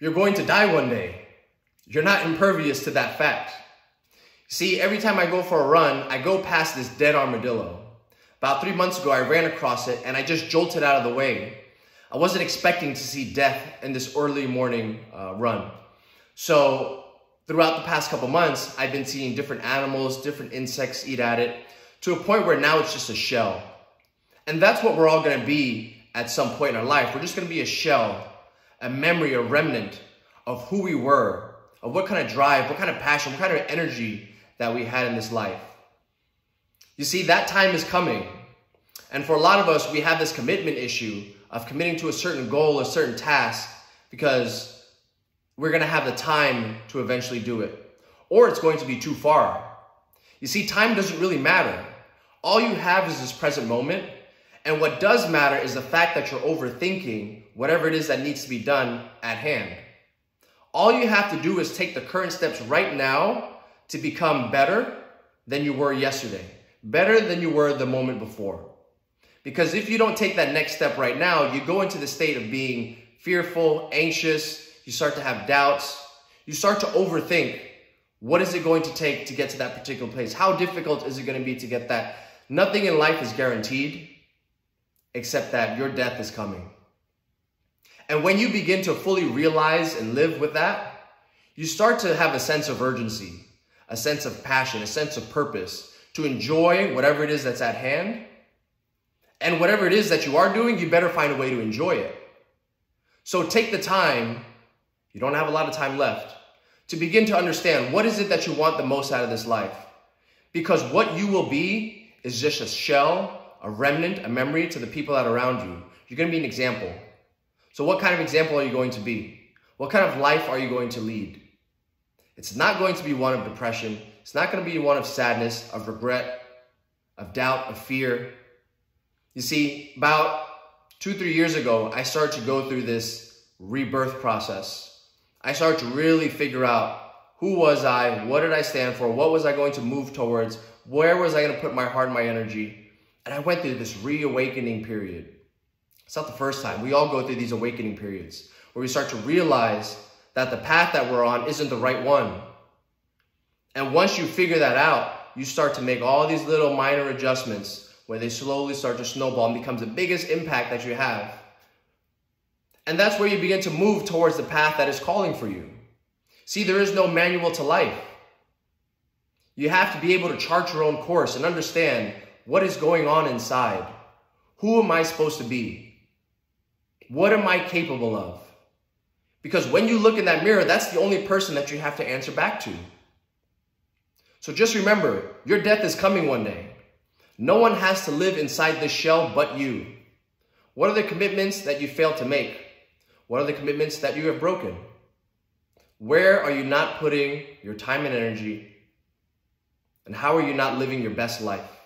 You're going to die one day. You're not impervious to that fact. See, every time I go for a run, I go past this dead armadillo. About three months ago, I ran across it and I just jolted out of the way. I wasn't expecting to see death in this early morning uh, run. So throughout the past couple months, I've been seeing different animals, different insects eat at it to a point where now it's just a shell. And that's what we're all gonna be at some point in our life. We're just gonna be a shell, a memory, a remnant of who we were, of what kind of drive, what kind of passion, what kind of energy that we had in this life. You see, that time is coming. And for a lot of us, we have this commitment issue of committing to a certain goal, a certain task, because we're going to have the time to eventually do it. Or it's going to be too far. You see, time doesn't really matter. All you have is this present moment. And what does matter is the fact that you're overthinking whatever it is that needs to be done at hand. All you have to do is take the current steps right now to become better than you were yesterday, better than you were the moment before. Because if you don't take that next step right now, you go into the state of being fearful, anxious, you start to have doubts, you start to overthink. What is it going to take to get to that particular place? How difficult is it going to be to get that? Nothing in life is guaranteed except that your death is coming. And when you begin to fully realize and live with that, you start to have a sense of urgency, a sense of passion, a sense of purpose to enjoy whatever it is that's at hand and whatever it is that you are doing, you better find a way to enjoy it. So take the time, you don't have a lot of time left, to begin to understand what is it that you want the most out of this life. Because what you will be is just a shell, a remnant, a memory to the people that are around you. You're going to be an example. So what kind of example are you going to be? What kind of life are you going to lead? It's not going to be one of depression. It's not going to be one of sadness, of regret, of doubt, of fear. You see, about two, three years ago, I started to go through this rebirth process. I started to really figure out who was I? What did I stand for? What was I going to move towards? Where was I going to put my heart and my energy? And I went through this reawakening period. It's not the first time. We all go through these awakening periods where we start to realize that the path that we're on isn't the right one. And once you figure that out, you start to make all these little minor adjustments where they slowly start to snowball and becomes the biggest impact that you have. And that's where you begin to move towards the path that is calling for you. See, there is no manual to life. You have to be able to chart your own course and understand what is going on inside. Who am I supposed to be? What am I capable of? Because when you look in that mirror, that's the only person that you have to answer back to. So just remember, your death is coming one day. No one has to live inside this shell but you. What are the commitments that you failed to make? What are the commitments that you have broken? Where are you not putting your time and energy? And how are you not living your best life?